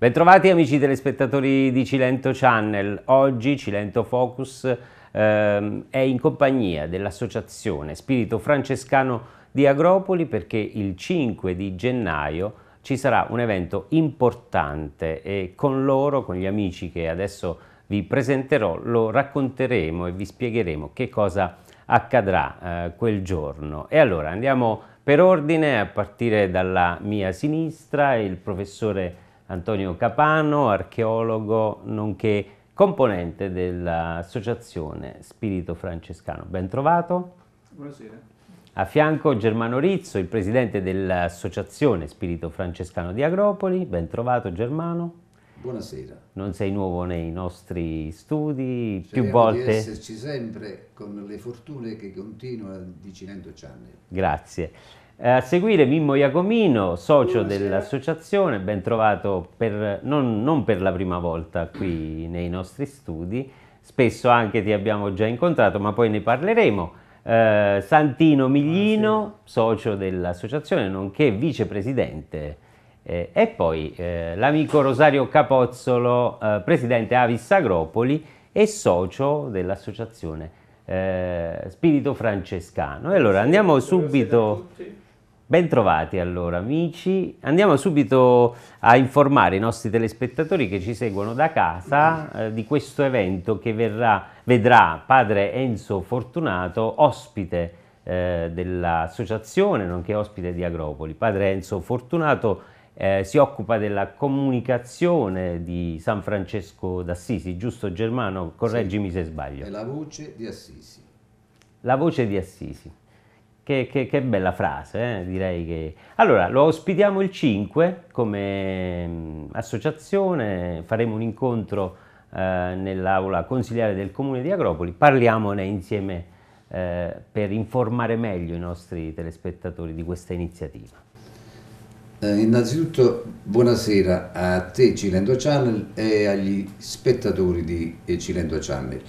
Bentrovati amici telespettatori di Cilento Channel. Oggi Cilento Focus ehm, è in compagnia dell'associazione Spirito Francescano di Agropoli perché il 5 di gennaio ci sarà un evento importante e con loro, con gli amici che adesso vi presenterò, lo racconteremo e vi spiegheremo che cosa accadrà eh, quel giorno. E allora andiamo per ordine a partire dalla mia sinistra, il professore Antonio Capano, archeologo nonché componente dell'associazione Spirito Francescano. Ben trovato. Buonasera. A fianco Germano Rizzo, il presidente dell'associazione Spirito Francescano di Agropoli. Ben trovato Germano. Buonasera. Non sei nuovo nei nostri studi, Speriamo più volte. di esserci sempre con le fortune che continuano di Cilento Channel. Grazie. Eh, a seguire Mimmo Iacomino, socio dell'associazione, ben trovato per, non, non per la prima volta qui nei nostri studi, spesso anche ti abbiamo già incontrato, ma poi ne parleremo. Eh, Santino Miglino, socio dell'associazione, nonché vicepresidente. Eh, e poi eh, l'amico Rosario Capozzolo, eh, presidente Avis Agropoli e socio dell'associazione eh, Spirito Francescano. E allora andiamo subito... Bentrovati allora amici, andiamo subito a informare i nostri telespettatori che ci seguono da casa eh, di questo evento che verrà, vedrà padre Enzo Fortunato ospite eh, dell'associazione nonché ospite di Agropoli. Padre Enzo Fortunato eh, si occupa della comunicazione di San Francesco d'Assisi, giusto Germano? Correggimi se sbaglio. È la voce di Assisi. La voce di Assisi. Che, che- che bella frase, eh, direi che... Allora, lo ospitiamo il 5 come mh, associazione, faremo un incontro eh, nell'aula consigliare del Comune di Agropoli, parliamone insieme eh, per informare meglio i nostri telespettatori di questa iniziativa. Eh, innanzitutto buonasera a te Cilento Channel e agli spettatori di eh, Cilento Channel.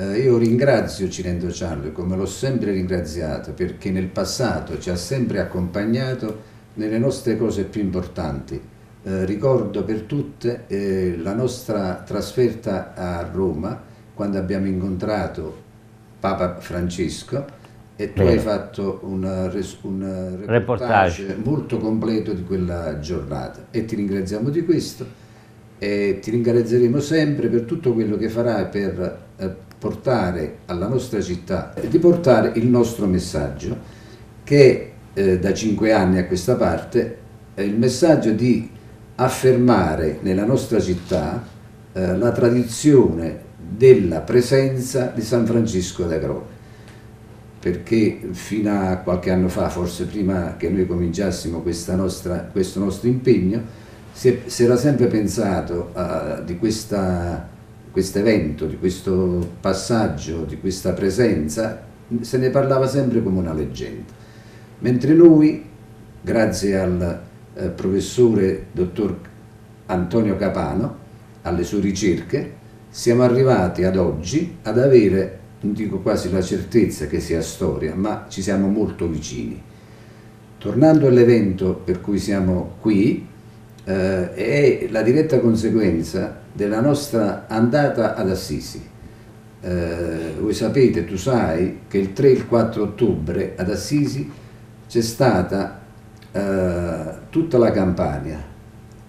Eh, io ringrazio Cilento Channel come l'ho sempre ringraziato perché nel passato ci ha sempre accompagnato nelle nostre cose più importanti. Eh, ricordo per tutte eh, la nostra trasferta a Roma quando abbiamo incontrato Papa Francesco e tu Vero. hai fatto un reportage, Reportage. molto completo di quella giornata e ti ringraziamo di questo e ti ringrazieremo sempre per tutto quello che farai per eh, portare alla nostra città e di portare il nostro messaggio che eh, da cinque anni a questa parte è il messaggio di affermare nella nostra città eh, la tradizione della presenza di San Francisco d'Agropoli perché fino a qualche anno fa, forse prima che noi cominciassimo questa nostra- questo nostro impegno, si, era sempre pensato eh, di questo evento, di questo passaggio, di questa presenza, se ne parlava sempre come una leggenda. Mentre noi, grazie al eh, professore dottor Antonio Capano, alle sue ricerche, siamo arrivati ad oggi ad avere, non dico quasi la certezza che sia storia, ma ci siamo molto vicini. Tornando all'evento per cui siamo qui, eh, è la diretta conseguenza della nostra andata ad Assisi. Eh, voi sapete, tu sai, che il 3 e il 4 ottobre ad Assisi c'è stata eh, tutta la Campania,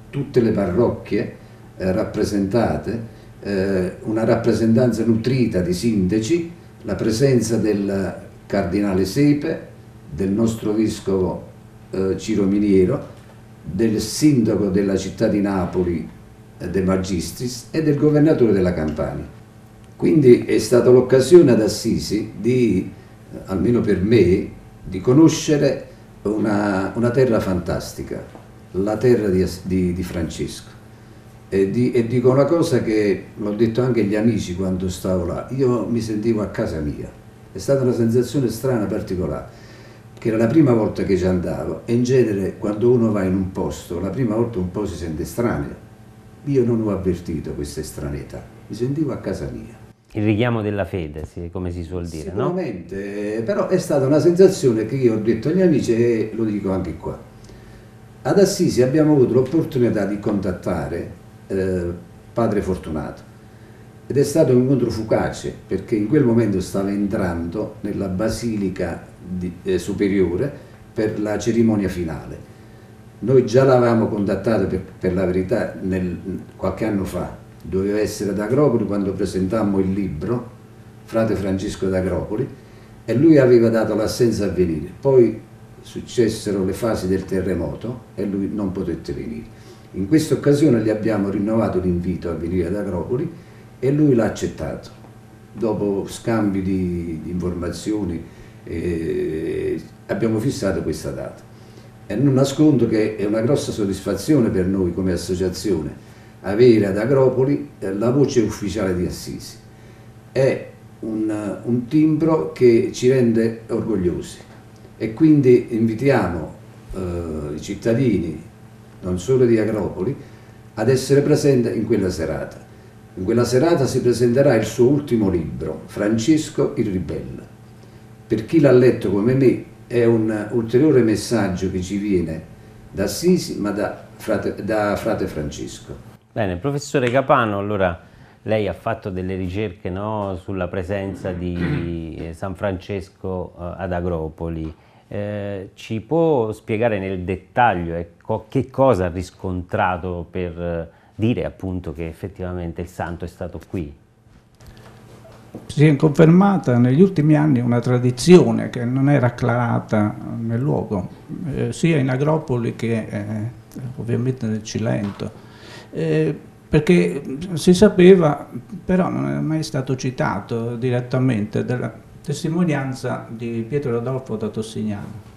tutte le parrocchie eh, rappresentate, eh, una rappresentanza nutrita di sindaci, la presenza del cardinale Sepe, del nostro vescovo eh, Ciro Miniero, del sindaco della città di Napoli, De Magistris, e del governatore della Campania. Quindi è stata l'occasione ad Assisi di, eh, almeno per me, di conoscere una, una terra fantastica, la terra di, di- di Francesco. E, di- e dico una cosa che l'ho detto anche agli amici quando stavo là, io mi sentivo a casa mia, è stata una sensazione strana, particolare, che era la prima volta che ci andavo e in genere quando uno va in un posto, la prima volta un po' si sente estraneo, io non ho avvertito questa estraneità, mi sentivo a casa mia. Il richiamo della fede, come si suol dire, no? Sicuramente, eh, però è stata una sensazione che io ho detto agli amici e lo dico anche qua. Ad Assisi abbiamo avuto l'opportunità di contattare eh, padre Fortunato ed è stato un incontro fugace perché in quel momento stava entrando nella basilica di, eh, superiore per la cerimonia finale. Noi già l'avevamo contattato per, per la verità nel, qualche anno fa, doveva essere ad Agropoli quando presentammo il libro, frate Francesco d'Agropoli, e lui aveva dato l'assenza a venire. Poi successero le fasi del terremoto e lui non potette venire. In questa occasione gli abbiamo rinnovato l'invito a venire ad Agropoli e lui l'ha accettato. Dopo scambi di, informazioni eh, abbiamo fissato questa data. Non nascondo che è una grossa soddisfazione per noi come associazione avere ad Agropoli eh, la voce ufficiale di Assisi. È un, un timbro che ci rende orgogliosi e quindi invitiamo eh, i cittadini non solo di Agropoli, ad essere presente in quella serata. In quella serata si presenterà il suo ultimo libro, Francesco il Ribelle. Per chi l'ha letto come me è un ulteriore messaggio che ci viene da Assisi ma da frate, da frate Francesco. Bene, professore Capano, allora lei ha fatto delle ricerche no, sulla presenza di San Francesco eh, ad Agropoli. Eh, ci può spiegare nel dettaglio ecco, che cosa ha riscontrato per eh, dire appunto che effettivamente il santo è stato qui? Si è confermata negli ultimi anni una tradizione che non era acclarata nel luogo, eh, sia in Agropoli che eh, ovviamente nel Cilento, eh, perché si sapeva, però non è mai stato citato direttamente, della testimonianza di Pietro Rodolfo da Tossignano,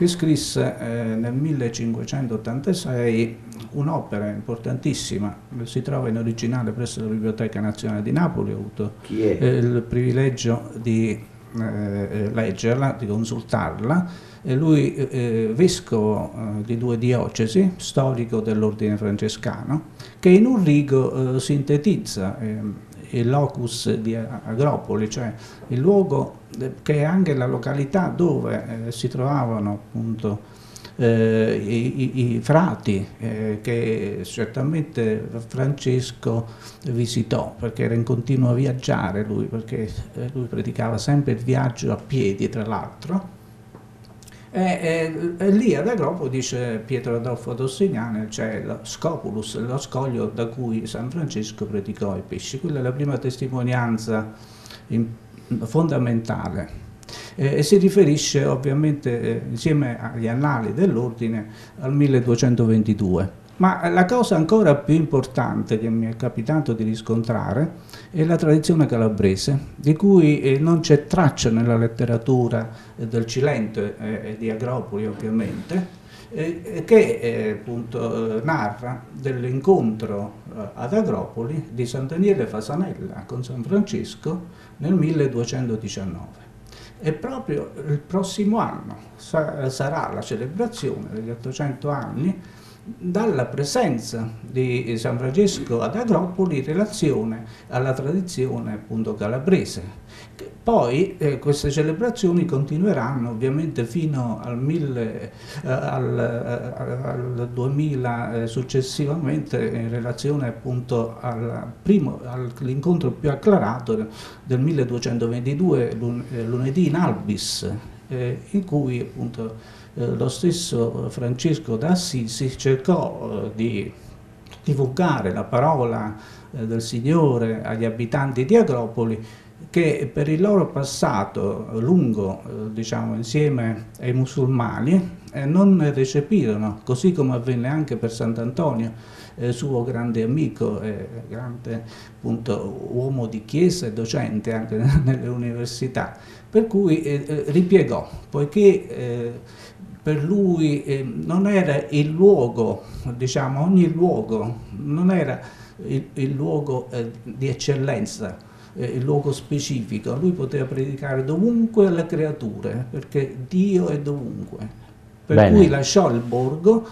che scrisse eh, nel 1586 un'opera importantissima, si trova in originale presso la Biblioteca Nazionale di Napoli, ho avuto eh, il privilegio di eh, leggerla, di consultarla, e lui eh, vescovo eh, di due diocesi, storico dell'ordine francescano, che in un rigo eh, sintetizza ehm, il locus di Agropoli, cioè il luogo che è anche la località dove eh, si trovavano appunto eh, i, i, frati eh, che certamente Francesco visitò perché era in continuo viaggiare lui, perché eh, lui predicava sempre il viaggio a piedi tra l'altro. E, e, e, lì ad Agropo dice Pietro Adolfo Tossignano c'è lo Scopulus, lo scoglio da cui San Francesco predicò i pesci. Quella è la prima testimonianza in, fondamentale eh, e si riferisce ovviamente eh, insieme agli annali dell'ordine al 1222. Ma la cosa ancora più importante che mi è capitato di riscontrare è la tradizione calabrese, di cui eh, non c'è traccia nella letteratura eh, del Cilento e eh, di Agropoli ovviamente, che appunto, narra dell'incontro ad Agropoli di San Daniele Fasanella con San Francesco nel 1219. E proprio il prossimo anno sarà la celebrazione degli 800 anni dalla presenza di San Francesco ad Agropoli in relazione alla tradizione appunto calabrese. Poi eh, queste celebrazioni continueranno ovviamente fino al, mille, eh, al, eh, al 2000 eh, successivamente in relazione appunto all'incontro più acclarato del 1222 lun, eh, lunedì in Albis eh, in cui appunto lo stesso Francesco d'Assisi cercò di divulgare la parola del Signore agli abitanti di Agropoli che per il loro passato lungo, eh, diciamo, insieme ai musulmani, eh, non recepirono, così come avvenne anche per Sant'Antonio, eh, suo grande amico, eh, grande appunto, uomo di chiesa e docente anche nelle università, per cui eh, eh, ripiegò, poiché per lui non era il luogo, diciamo ogni luogo, non era il, il luogo di eccellenza, eh, il luogo specifico, lui poteva predicare dovunque alle creature, perché Dio è dovunque. Per Bene. cui lasciò il borgo,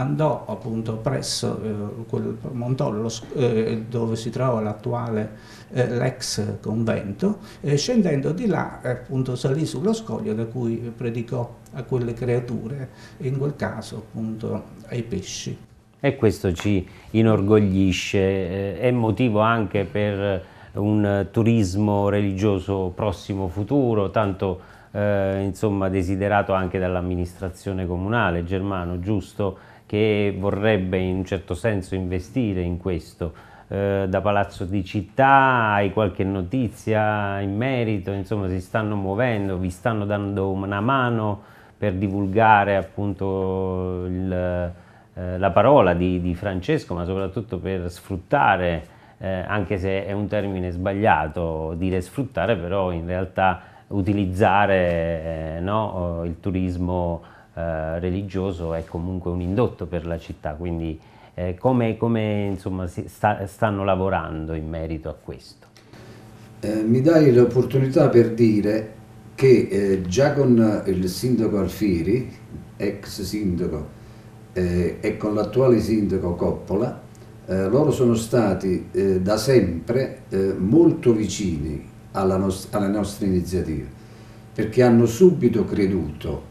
andò appunto presso eh, quel Montollo eh, dove si trova l'attuale eh, l'ex convento e scendendo di là appunto salì sullo scoglio da cui predicò a quelle creature e in quel caso appunto ai pesci. E questo ci inorgoglisce, eh, è motivo anche per un turismo religioso prossimo futuro, tanto eh, insomma desiderato anche dall'amministrazione comunale, Germano, giusto? Che vorrebbe in un certo senso investire in questo. Eh, da Palazzo di Città hai qualche notizia in merito? Insomma, si stanno muovendo, vi stanno dando una mano per divulgare appunto il, eh, la parola di, di, Francesco, ma soprattutto per sfruttare, eh, anche se è un termine sbagliato dire sfruttare, però in realtà utilizzare eh, no, il turismo eh, religioso è comunque un indotto per la città, quindi eh, come, come insomma, sta, stanno lavorando in merito a questo? Eh, mi dai l'opportunità per dire che eh, già con il sindaco Alfieri, ex sindaco, eh, e con l'attuale sindaco Coppola, loro sono stati da sempre molto vicini nost alle nostre iniziative, perché hanno subito creduto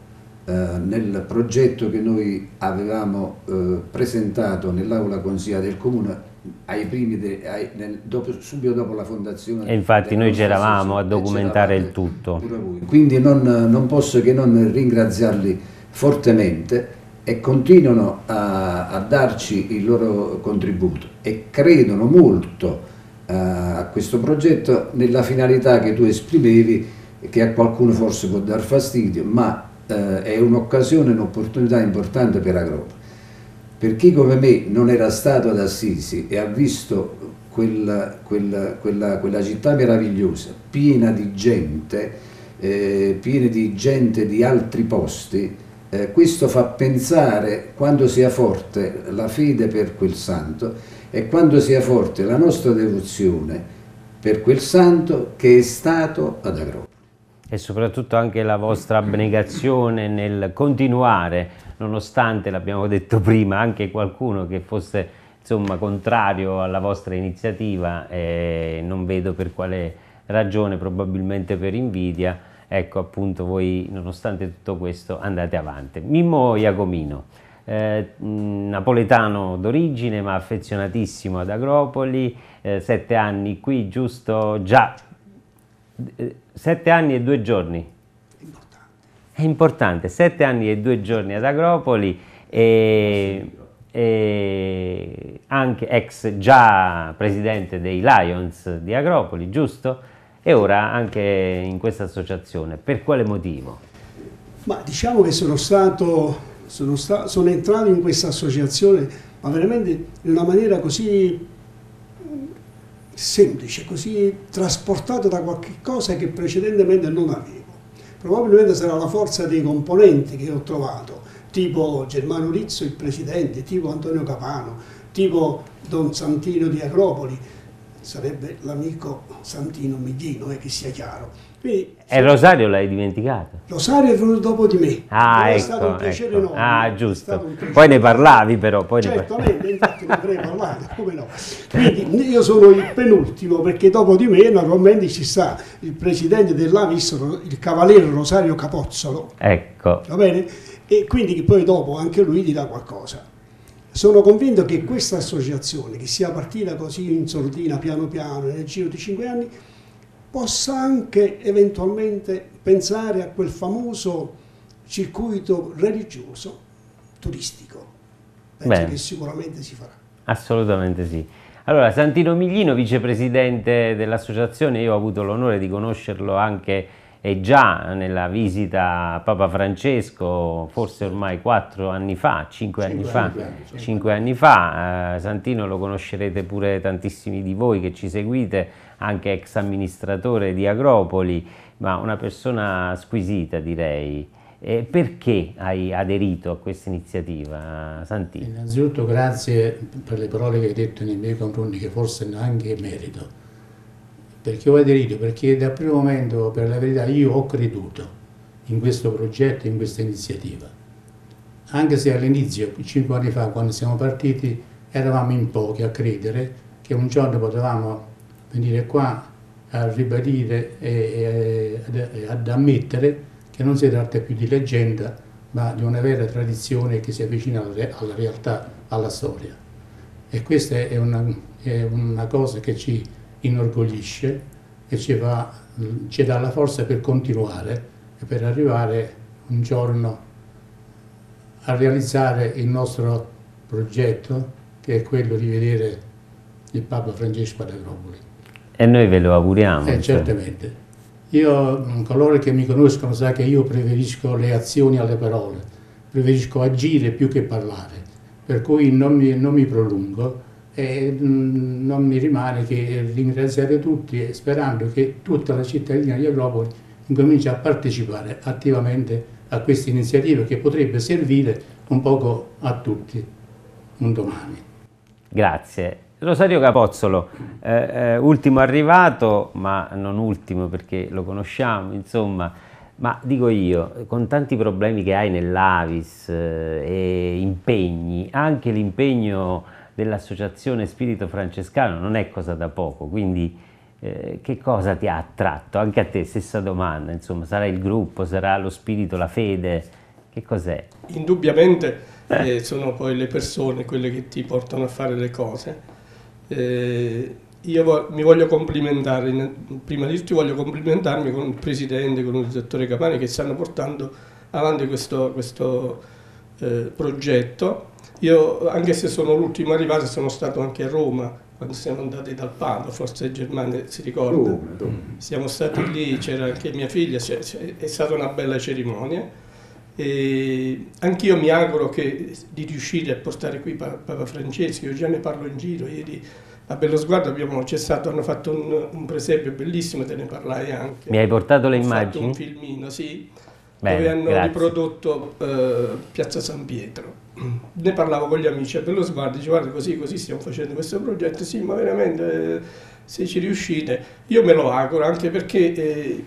nel progetto che noi avevamo eh, presentato nell'aula consigliare del comune ai primi de, ai, nel, dopo, subito dopo la fondazione. E infatti noi c'eravamo a documentare il tutto. quindi non, non, posso che non ringraziarli fortemente e continuano a, a darci il loro contributo e credono molto eh, a questo progetto nella finalità che tu esprimevi, che a qualcuno forse può dar fastidio, ma eh, è un'occasione, un'opportunità importante per Agropoli. Per chi come me non era stato ad Assisi e ha visto quella, quella, quella, quella città meravigliosa, piena di gente, eh, piena di gente di altri posti, eh, questo fa pensare quando sia forte la fede per quel santo e quando sia forte la nostra devozione per quel santo che è stato ad Agropoli. E soprattutto anche la vostra abnegazione nel continuare, nonostante, l'abbiamo detto prima, anche qualcuno che fosse insomma, contrario alla vostra iniziativa, eh, non vedo per quale ragione, probabilmente per invidia, ecco appunto voi nonostante tutto questo andate avanti. Mimmo Iacomino, eh, napoletano d'origine ma affezionatissimo ad Agropoli, eh, sette anni qui, giusto? Già, sette anni e due giorni. Importante. È importante, sette anni e due giorni ad Agropoli e, e anche ex già presidente dei Lions di Agropoli, giusto? E ora anche in questa associazione. Per quale motivo? Ma diciamo che sono stato sono, sono entrato in questa associazione, ma veramente in una maniera così semplice, così trasportato da qualche cosa che precedentemente non avevo. Probabilmente sarà la forza dei componenti che ho trovato, tipo Germano Rizzo, il presidente, tipo Antonio Capano, tipo Don Santino di Agropoli, sarebbe l'amico Santino Miglino, eh, che sia chiaro. Quindi, e Rosario l'hai dimenticato? Rosario è venuto dopo di me. Ah, ecco, è stato un piacere ecco. enorme. Ah, giusto. Poi ne parlavi però. Poi Certamente, ne... infatti ne avrei parlato, come no. Quindi io sono il penultimo perché dopo di me naturalmente ci sta il presidente dell'Avis, il cavaliere Rosario Capozzolo. Ecco. Va bene? E quindi poi dopo anche lui dirà qualcosa. Sono convinto che questa associazione, che sia partita così in sordina, piano piano, nel giro di cinque anni, possa anche eventualmente pensare a quel famoso circuito religioso turistico. Penso Bene. che sicuramente si farà. Assolutamente sì. Allora, Santino Miglino, vicepresidente dell'associazione, io ho avuto l'onore di conoscerlo anche e già nella visita a Papa Francesco, forse ormai quattro anni fa, cinque, anni, fa, anni, cinque anni fa, eh, Santino lo conoscerete pure tantissimi di voi che ci seguite, anche ex amministratore di Agropoli, ma una persona squisita direi. E perché hai aderito a questa iniziativa, Santino? Innanzitutto grazie per le parole che hai detto nei miei confronti, che forse neanche merito. Perché ho aderito? Perché dal primo momento, per la verità, io ho creduto in questo progetto, in questa iniziativa. anche se all'inizio, cinque anni fa, quando siamo partiti, eravamo in pochi a credere che un giorno potevamo venire qua a ribadire e, e, ad ammettere che non si tratta più di leggenda, ma di una vera tradizione che si avvicina alla realtà, alla storia. E questa è una, è una cosa che ci inorgoglisce e ci, va, ci dà la forza per continuare e per arrivare un giorno a realizzare il nostro progetto che è quello di vedere il Papa Francesco ad Agropoli. E noi ve lo auguriamo. Eh, certamente. Io, mm, coloro che mi conoscono sa che io preferisco le azioni alle parole, preferisco agire più che parlare, per cui non mi, non mi prolungo e mm, non mi rimane che ringraziare tutti sperando che tutta la cittadina di Agropoli incominci a partecipare attivamente a questa iniziativa che potrebbe servire un poco a tutti un domani. Grazie. Rosario Capozzolo, eh, eh, ultimo arrivato, ma non ultimo perché lo conosciamo, insomma, ma dico io, con tanti problemi che hai nell'Avis eh, e impegni, anche l'impegno dell'Associazione Spirito Francescano non è cosa da poco, quindi eh, che cosa ti ha attratto? Anche a te, stessa domanda, insomma, sarà il gruppo, sarà lo spirito, la fede, che cos'è? Indubbiamente eh, sono poi le persone quelle che ti portano a fare le cose eh, io vo mi voglio complimentare, prima di tutto voglio complimentarmi con il Presidente, con il dottore Capani che stanno portando avanti questo, questo eh, progetto. Io, anche se sono l'ultimo arrivato, sono stato anche a Roma quando siamo andati dal Papa, forse Germania si ricorda. Siamo stati lì, c'era anche mia figlia, è stata una bella cerimonia. Anch'io mi auguro che, di riuscire a portare qui Papa Francesco, io già ne parlo in giro, ieri a Bello Sguardo abbiamo, stato, hanno fatto un, un, presepio bellissimo, te ne parlai anche. Mi hai portato le Ho immagini? un filmino, sì, Bene, dove hanno grazie. riprodotto eh, Piazza San Pietro. Ne parlavo con gli amici a Bello Sguardo, dice guarda così così stiamo facendo questo progetto, sì ma veramente eh, se ci riuscite, io me lo auguro anche perché... Eh,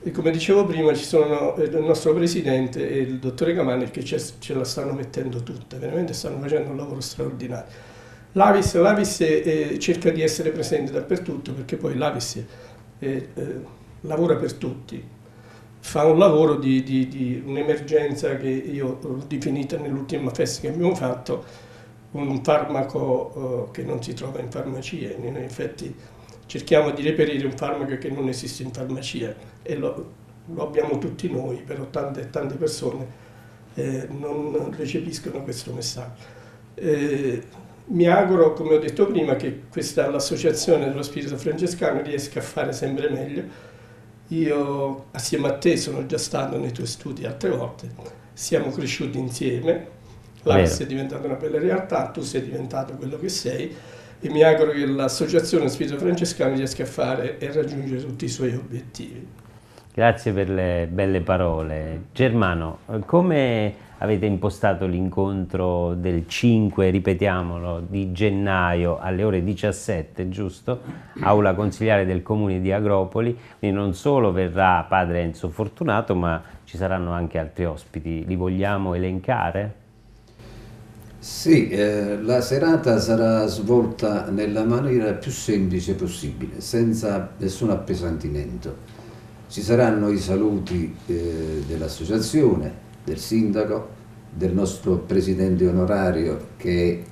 e come dicevo prima, ci sono il nostro presidente e il dottore Camani che ce la stanno mettendo tutta, veramente stanno facendo un lavoro straordinario. L'Avis, l'Avis eh, cerca di essere presente dappertutto perché poi l'Avis eh, lavora per tutti, fa un lavoro di, di, di un'emergenza che io ho definita nell'ultima festa che abbiamo fatto, un farmaco eh, che non si trova in farmacia, in effetti cerchiamo di reperire un farmaco che non esiste in farmacia e lo, lo abbiamo tutti noi, però tante tante persone eh, non recepiscono questo messaggio. Eh, mi auguro, come ho detto prima, che questa, l'associazione dello Spirito Francescano riesca a fare sempre meglio. Io assieme a te sono già stato nei tuoi studi altre volte, siamo cresciuti insieme, l'ARS è diventata una bella realtà, tu sei diventato quello che sei e mi auguro che l'associazione Spirito Francescano riesca a fare e raggiungere tutti i suoi obiettivi. Grazie per le belle parole. Germano, come avete impostato l'incontro del 5, ripetiamolo, di gennaio alle ore 17, giusto? Aula consigliare del comune di Agropoli, quindi non solo verrà padre Enzo Fortunato, ma ci saranno anche altri ospiti. Li vogliamo elencare? Sì, eh, la serata sarà svolta nella maniera più semplice possibile, senza nessun appesantimento. Ci saranno i saluti eh, dell'associazione, del sindaco, del nostro presidente onorario che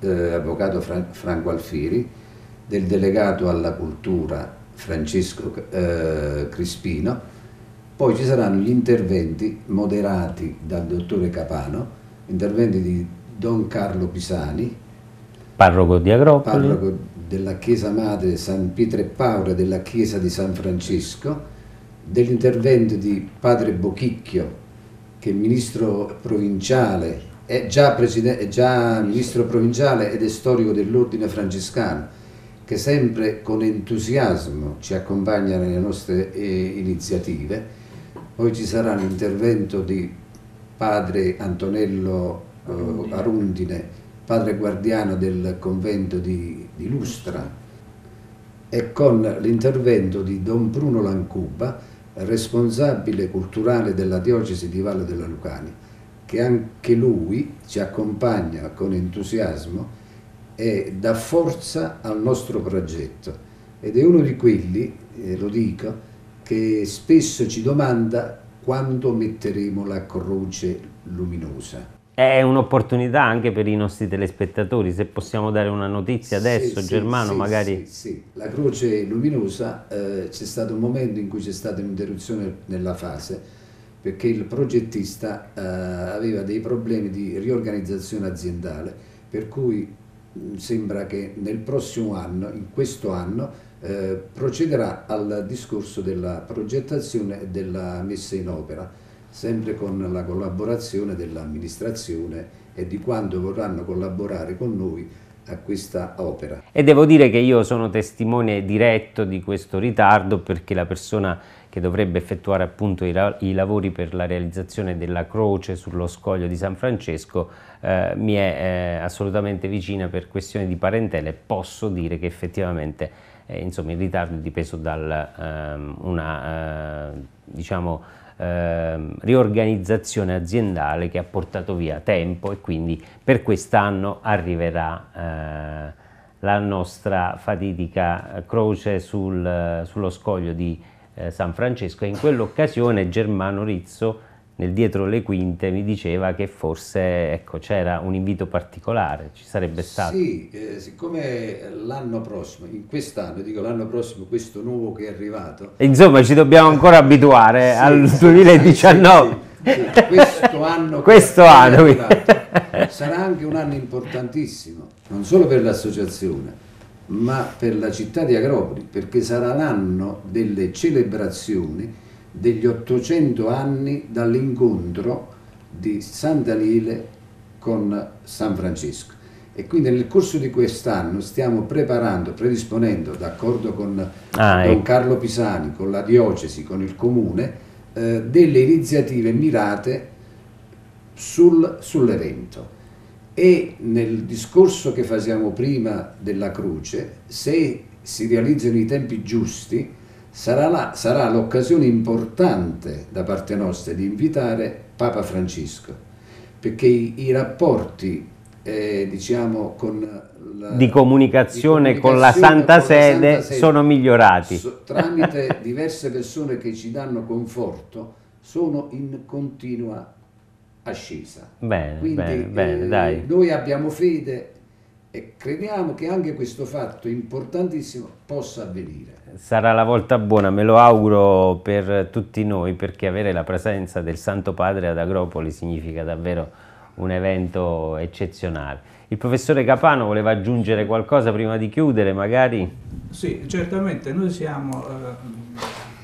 è eh, avvocato Fran Franco Alfieri, del delegato alla cultura Francesco eh, Crispino, poi ci saranno gli interventi moderati dal dottore Capano, interventi di Don Carlo Pisani, parroco di Agropoli, parroco della Chiesa Madre San Pietro e Paolo della Chiesa di San Francesco, dell'intervento di Padre Bochicchio, che è ministro provinciale, è già, è già ministro provinciale ed è storico dell'ordine francescano, che sempre con entusiasmo ci accompagna nelle nostre eh, iniziative. Poi ci sarà l'intervento di padre Antonello eh, Arundine, padre guardiano del convento di, di Lustra, e con l'intervento di Don Bruno Lancuba, responsabile culturale della diocesi di Valle della Lucania, che che anche lui ci accompagna con entusiasmo e dà forza al nostro progetto. Ed è uno di quelli, eh, lo dico, che spesso ci domanda quando metteremo la croce luminosa. È un'opportunità anche per i nostri telespettatori, se possiamo dare una notizia adesso, sì, Germano, sì, magari... Sì, sì, la croce luminosa, eh, c'è stato un momento in cui c'è stata un'interruzione nella fase, perché il progettista eh, aveva dei problemi di riorganizzazione aziendale, per cui mh, sembra che nel prossimo anno, in questo anno, eh, procederà al discorso della progettazione e della messa in opera sempre con la collaborazione dell'amministrazione e di quando vorranno collaborare con noi a questa opera. E devo dire che io sono testimone diretto di questo ritardo perché la persona che dovrebbe effettuare appunto i, i lavori per la realizzazione della croce sullo scoglio di San Francesco eh, mi è eh, assolutamente vicina per questioni di parentela e posso dire che effettivamente eh, insomma, il ritardo è dipeso da ehm, una eh, diciamo, Ehm, riorganizzazione aziendale che ha portato via tempo e quindi per quest'anno arriverà eh, la nostra fatidica croce sul, sullo scoglio di eh, San Francesco. E in quell'occasione Germano Rizzo nel dietro le quinte mi diceva che forse ecco, c'era un invito particolare, ci sarebbe stato. Sì, eh, siccome l'anno prossimo, in quest'anno, dico l'anno prossimo, questo nuovo che è arrivato... Insomma, ci dobbiamo ancora abituare sì, al 2019. Sì, sì, questo anno, questo anno sarà anche un anno importantissimo, non solo per l'associazione, ma per la città di Agropoli, perché sarà l'anno delle celebrazioni degli 800 anni dall'incontro di San Daniele con San Francesco. E quindi nel corso di quest'anno stiamo preparando, predisponendo, d'accordo con ah, Don ecco. Carlo Pisani, con la diocesi, con il comune, eh, delle iniziative mirate sul, sull'evento. E nel discorso che facciamo prima della croce, se si realizzano i tempi giusti, sarà, sarà l'occasione importante da parte nostra di invitare Papa Francesco, perché i, i rapporti eh, diciamo, con la, di, comunicazione di comunicazione con la Santa, con Sede, la Santa Sede sono migliorati. So, tramite diverse persone che ci danno conforto, sono in continua ascesa. Bene, Quindi, bene, bene, eh, dai. Noi abbiamo fede e crediamo che anche questo fatto importantissimo possa avvenire. Sarà la volta buona, me lo auguro per tutti noi, perché avere la presenza del Santo Padre ad Agropoli significa davvero un evento eccezionale. Il professore Capano voleva aggiungere qualcosa prima di chiudere, magari? Sì, certamente, noi siamo eh,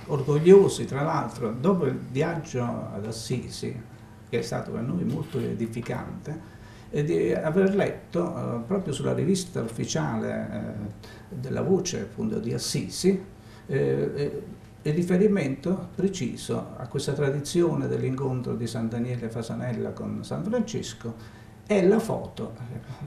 orgogliosi, tra l'altro, dopo il viaggio ad Assisi, che è stato per noi molto edificante, e di aver letto eh, proprio sulla rivista ufficiale eh, della voce appunto di Assisi eh, eh, il riferimento preciso a questa tradizione dell'incontro di San Daniele Fasanella con San Francesco è la foto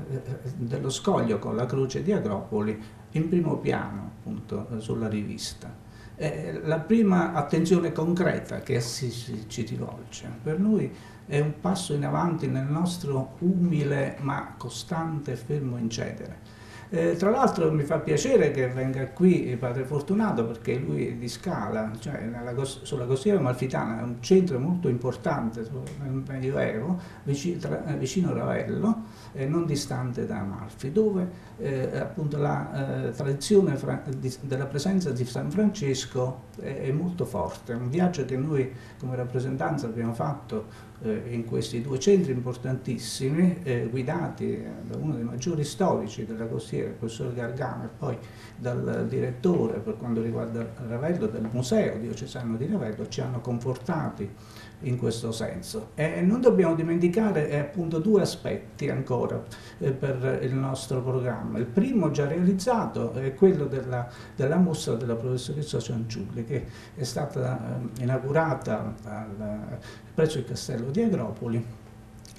eh, dello scoglio con la croce di Agropoli in primo piano appunto sulla rivista. È la prima attenzione concreta che Assisi ci rivolge. Per noi è un passo in avanti nel nostro umile ma costante e fermo incedere. Eh, tra l'altro mi fa piacere che venga qui Padre Fortunato perché lui è di Scala, cioè nella, sulla costiera malfitana, è un centro molto importante nel Medioevo, vicino, tra, eh, vicino Ravello, e non distante da Amalfi, dove eh, appunto la eh, tradizione di, della presenza di San Francesco è, è molto forte. È un viaggio che noi come rappresentanza abbiamo fatto eh, in questi due centri importantissimi, eh, guidati da uno dei maggiori storici della costiera, il professor Gargano, e poi dal direttore per quanto riguarda Ravello del Museo Diocesano di Ravello, ci hanno confortati in questo senso. E non dobbiamo dimenticare eh, appunto due aspetti ancora eh, per il nostro programma. Il primo già realizzato è quello della, della mostra della professoressa Cianciulli che è stata eh, inaugurata al, presso il castello di Agropoli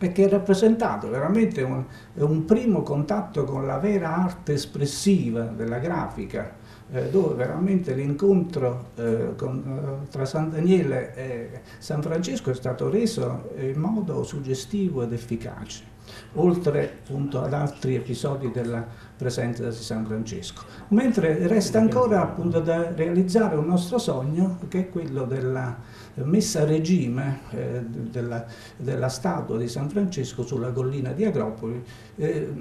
e che ha rappresentato veramente un, un primo contatto con la vera arte espressiva della grafica eh, dove veramente l'incontro eh, eh, tra San Daniele e San Francesco è stato reso in modo suggestivo ed efficace oltre appunto ad altri episodi della presenza di San Francesco. Mentre resta ancora appunto da realizzare un nostro sogno che è quello della messa a regime eh, della, della, statua di San Francesco sulla collina di Agropoli, eh,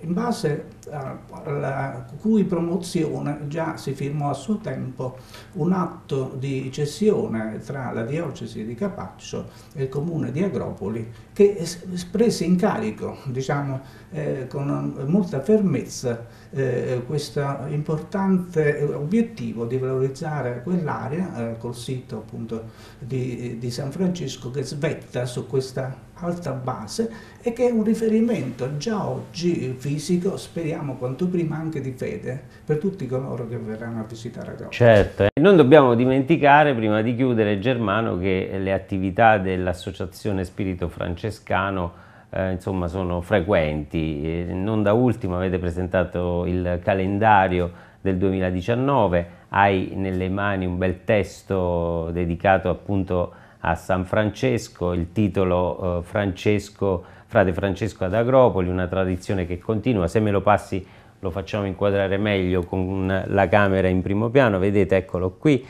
in base alla cui promozione già si firmò a suo tempo un atto di cessione tra la diocesi di Capaccio e il comune di Agropoli che prese in carico diciamo, eh, con molta fermezza eh, questo importante obiettivo di valorizzare quell'area eh, col sito appunto di, di San Francesco che svetta su questa alta base e che è un riferimento già oggi fisico, speriamo quanto prima anche di fede, per tutti coloro che verranno a visitare Roma. Certo, e non dobbiamo dimenticare, prima di chiudere Germano, che le attività dell'Associazione Spirito Francescano eh, insomma sono frequenti, e non da ultimo avete presentato il calendario del 2019, hai nelle mani un bel testo dedicato appunto a San Francesco, il titolo eh, Francesco, Frate Francesco ad Agropoli, una tradizione che continua, se me lo passi lo facciamo inquadrare meglio con la camera in primo piano, vedete eccolo qui,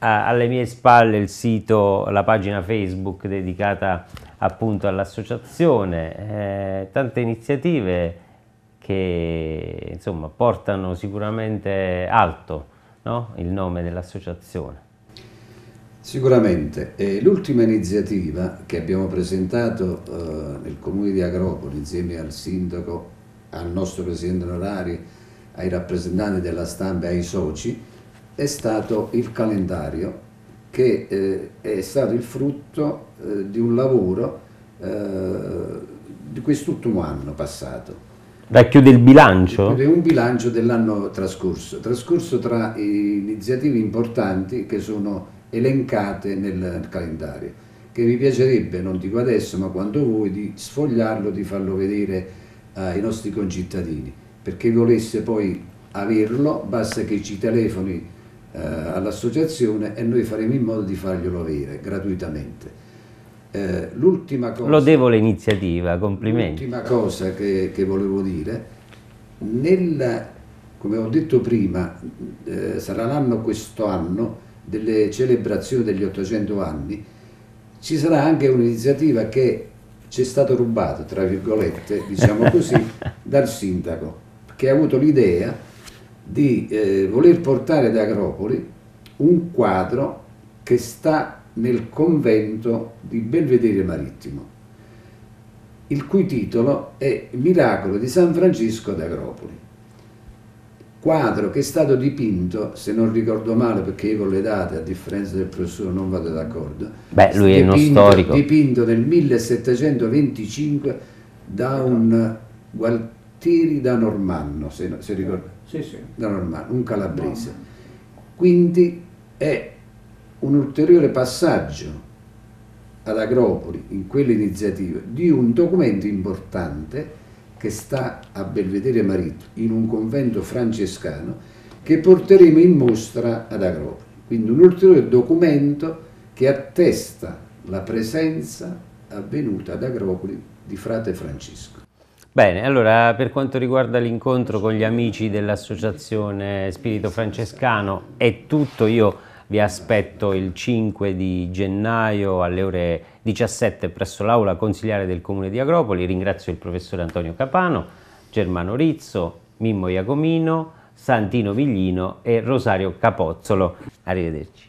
alle mie spalle il sito, la pagina Facebook dedicata appunto all'associazione, eh, tante iniziative che insomma portano sicuramente alto no? il nome dell'associazione. Sicuramente, l'ultima iniziativa che abbiamo presentato eh, nel comune di Agropoli insieme al sindaco, al nostro presidente onorario, ai rappresentanti della stampa e ai soci, è stato il calendario che eh, è stato il frutto eh, di un lavoro eh, di quest'ultimo anno passato. Racchiude il bilancio? Racchiude un bilancio dell'anno trascorso, trascorso tra iniziative importanti che sono elencate nel calendario, che mi piacerebbe, non dico adesso, ma quando vuoi, di sfogliarlo, di farlo vedere ai nostri concittadini, perché volesse poi averlo, basta che ci telefoni eh, all'associazione e noi faremo in modo di farglielo avere gratuitamente. Eh, l'ultima cosa... Lodevole iniziativa, complimenti. L'ultima cosa che, che, volevo dire, nel, come ho detto prima, eh, sarà l'anno questo anno delle celebrazioni degli 800 anni, ci sarà anche un'iniziativa che ci è stato rubato, tra virgolette, diciamo così, dal sindaco, che ha avuto l'idea di eh, voler portare da Agropoli un quadro che sta nel convento di Belvedere Marittimo, il cui titolo è Miracolo di San Francisco d'Agropoli quadro che è stato dipinto, se non ricordo male perché io con le date a differenza del professore non vado d'accordo, Beh, lui è uno storico. dipinto nel 1725 da un Gualtieri da Normanno, se, se ricordo, sì, sì. da Normanno, un calabrese. Quindi è un ulteriore passaggio ad Agropoli in quell'iniziativa di un documento importante che sta a Belvedere Marito in un convento francescano che porteremo in mostra ad Agropoli. Quindi un ulteriore documento che attesta la presenza avvenuta ad Agropoli di frate Francesco. Bene, allora per quanto riguarda l'incontro con gli amici dell'associazione Spirito Francescano è tutto, io vi aspetto il 5 di gennaio alle ore 17 presso l'aula consigliare del comune di Agropoli. Ringrazio il professore Antonio Capano, Germano Rizzo, Mimmo Iacomino, Santino Viglino e Rosario Capozzolo. Arrivederci.